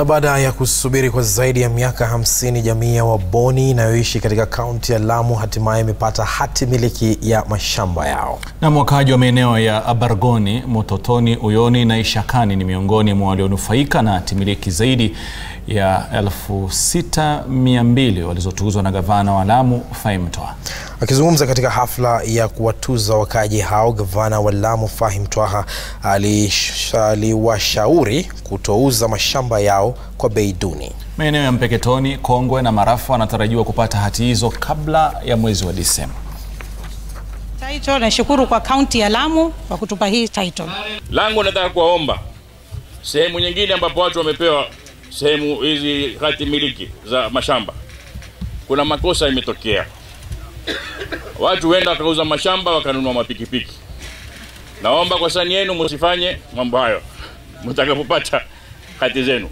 Na baada ya kusubiri kwa zaidi ya miaka hamsini, jamii ya Waboni inayoishi katika kaunti ya Lamu hatimaye imepata hati miliki ya mashamba yao. Na wakaaji wa maeneo ya Abargoni, Mototoni, Uyoni na Ishakani ni miongoni mwa walionufaika na hati miliki zaidi ya 6200 walizotuzwa na gavana wa Lamu Fahim. Akizungumza katika hafla ya kuwatuza wakaaji hao, gavana wa Lamu Fahim Twaha aliwashauri kutouza mashamba yao kwa bei duni. Maeneo ya Mpeketoni, Kongwe na Marafa wanatarajiwa kupata hati hizo kabla ya mwezi wa Disemba. Title, nashukuru kwa kaunti ya Lamu kwa kutupa hii title. langu nataka kuwaomba sehemu nyingine ambapo watu wamepewa sehemu hizi hati miliki za mashamba, kuna makosa imetokea. Watu wenda wakauza mashamba wakanunua mapikipiki. Naomba kwa sani yenu msifanye mambo hayo mtakapopata hati zenu.